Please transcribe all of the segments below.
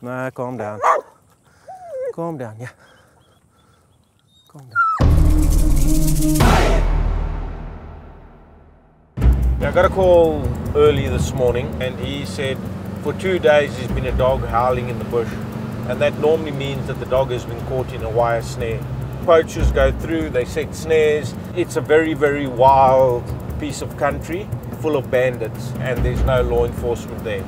No, calm down. Calm down, yeah. Calm down. I got a call early this morning and he said for two days there's been a dog howling in the bush and that normally means that the dog has been caught in a wire snare. Poachers go through, they set snares. It's a very, very wild piece of country full of bandits and there's no law enforcement there.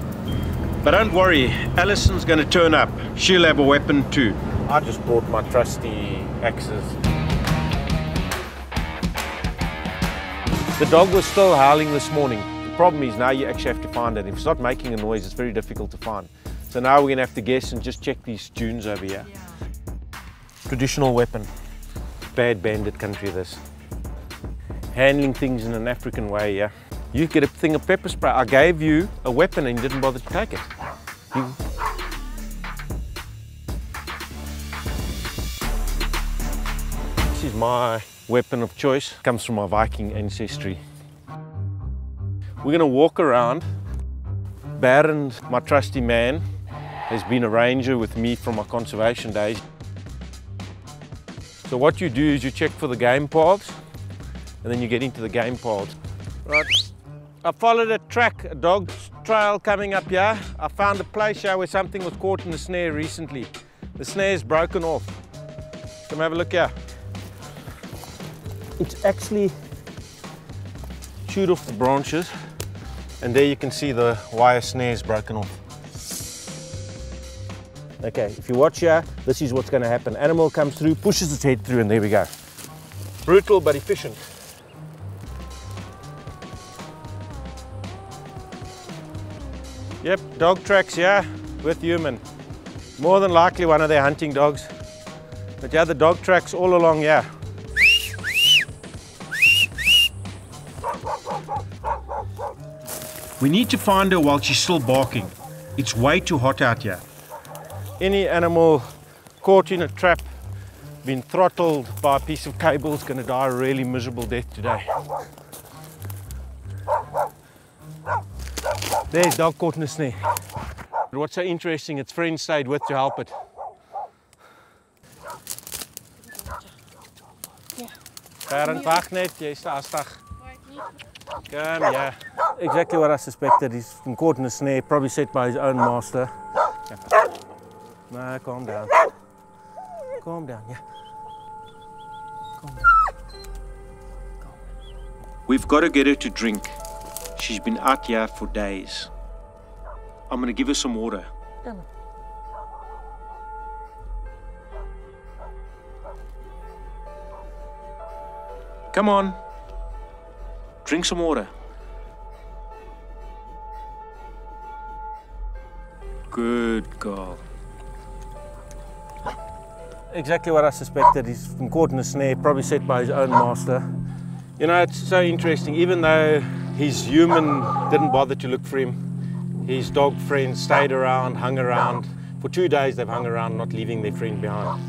But don't worry, Allison's going to turn up. She'll have a weapon too. I just brought my trusty axes. The dog was still howling this morning. The problem is now you actually have to find it. If it's not making a noise, it's very difficult to find. So now we're gonna have to guess and just check these dunes over here. Traditional weapon. Bad bandit country this. Handling things in an African way, yeah. You get a thing of pepper spray. I gave you a weapon and you didn't bother to take it. You... This is my weapon of choice. Comes from my Viking ancestry. We're gonna walk around. Barend, my trusty man, has been a ranger with me from my conservation days. So what you do is you check for the game paths and then you get into the game paths. Right. I followed a track, a dog trail coming up here. I found a place here where something was caught in a snare recently. The snare's broken off. Come have a look here. It's actually chewed off the branches and there you can see the wire snares broken off. Okay, if you watch here, this is what's going to happen. Animal comes through, pushes its head through, and there we go. Brutal but efficient. Yep, dog tracks, yeah, with human. More than likely one of their hunting dogs. But yeah, the dog tracks all along, yeah. We need to find her while she's still barking. It's way too hot out here. Any animal caught in a trap, been throttled by a piece of cable is going to die a really miserable death today. There's dog caught in a snare. But what's so interesting, its friend stayed with to help it. Karen, wag net, jy's lastig. Come, yeah. Exactly what I suspected. He's been caught in a snare, probably set by his own master. No, calm down. Calm down, yeah. Calm down. We've got to get her to drink. She's been out here for days. I'm going to give her some water. Come on. Drink some water. Good girl. Exactly what I suspected. He's been caught in a snare, probably set by his own master. You know, it's so interesting. Even though his human didn't bother to look for him, his dog friend stayed around, hung around. For two days they've hung around, not leaving their friend behind.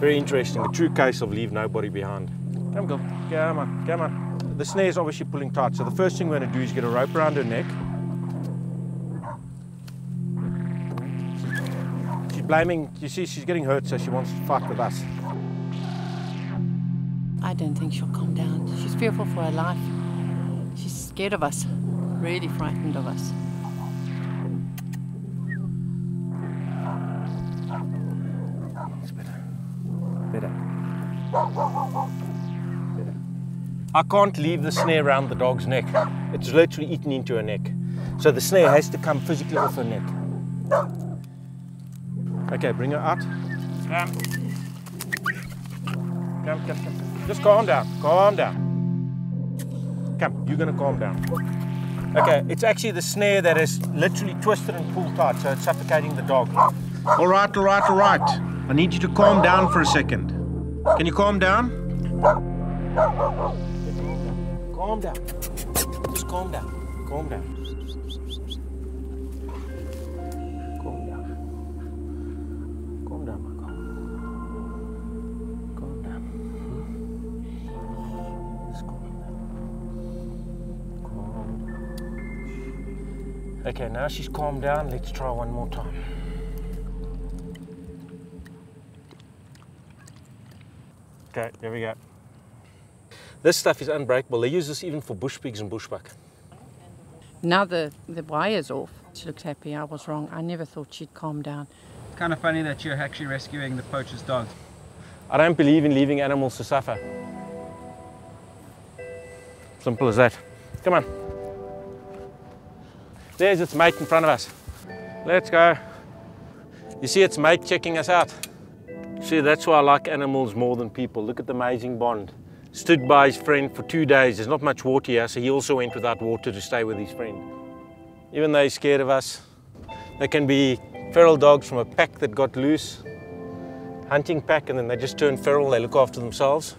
Very interesting. A true case of leave nobody behind. Come, go. Come on, come on. The snare is obviously pulling tight. So the first thing we're going to do is get a rope around her neck. She's blaming, you see, she's getting hurt, so she wants to fight with us. I don't think she'll calm down. She's fearful for her life. Scared of us, really frightened of us. It's better. Better. Better. I can't leave the snare around the dog's neck. It's literally eaten into her neck. So the snare has to come physically off her neck. Okay, bring her out. Come, come, come. Just calm down. Calm down. Come, you're gonna calm down. Okay, it's actually the snare that is literally twisted and pulled tight, so it's suffocating the dog. All right, all right, all right. I need you to calm down for a second. Can you calm down? Calm down. Just calm down. Calm down. Okay, now she's calmed down. Let's try one more time. Okay, there we go. This stuff is unbreakable. They use this even for bush pigs and bushbuck. Now the, the wire's off. She looks happy. I was wrong. I never thought she'd calm down. It's kind of funny that you're actually rescuing the poacher's dog. I don't believe in leaving animals to suffer. Simple as that. Come on. There's its mate in front of us. Let's go. You see its mate checking us out. See, that's why I like animals more than people. Look at the amazing bond. Stood by his friend for two days. There's not much water here, so he also went without water to stay with his friend. Even though he's scared of us, they can be feral dogs from a pack that got loose, hunting pack, and then they just turn feral, they look after themselves.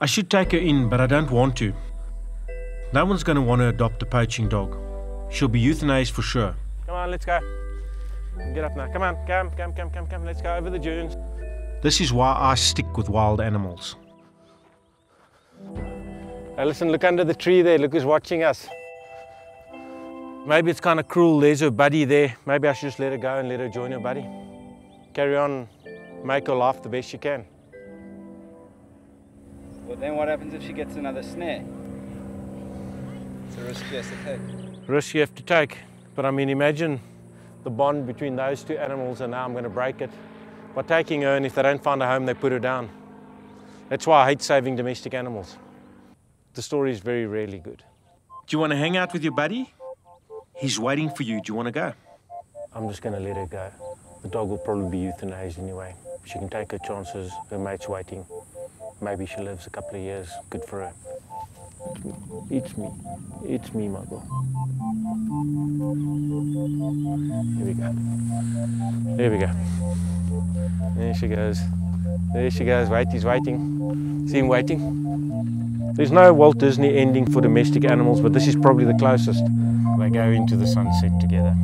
I should take her in, but I don't want to. No one's going to want to adopt a poaching dog. She'll be euthanized for sure. Come on, let's go. Get up now. Come on, come, come, come, come, come. Let's go over the dunes. This is why I stick with wild animals. Now listen, look under the tree there. Look who's watching us. Maybe it's kind of cruel. There's her buddy there. Maybe I should just let her go and let her join her buddy. Carry on, make her laugh the best you can. Well, then what happens if she gets another snare? It's a risk she has to take. Risk you have to take. But I mean, imagine the bond between those two animals and now I'm going to break it. By taking her and if they don't find a home, they put her down. That's why I hate saving domestic animals. The story is very rarely good. Do you want to hang out with your buddy? He's waiting for you. Do you want to go? I'm just going to let her go. The dog will probably be euthanized anyway. She can take her chances. Her mate's waiting. Maybe she lives a couple of years. Good for her. It's me. It's me, my girl. Here we go. There we go. There she goes. There she goes. Wait, he's waiting. See him waiting? There's no Walt Disney ending for domestic animals, but this is probably the closest. They go into the sunset together.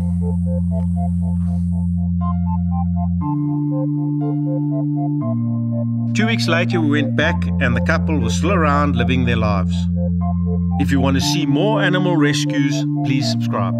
Two weeks later, we went back, and the couple was still around living their lives. If you want to see more animal rescues, please subscribe.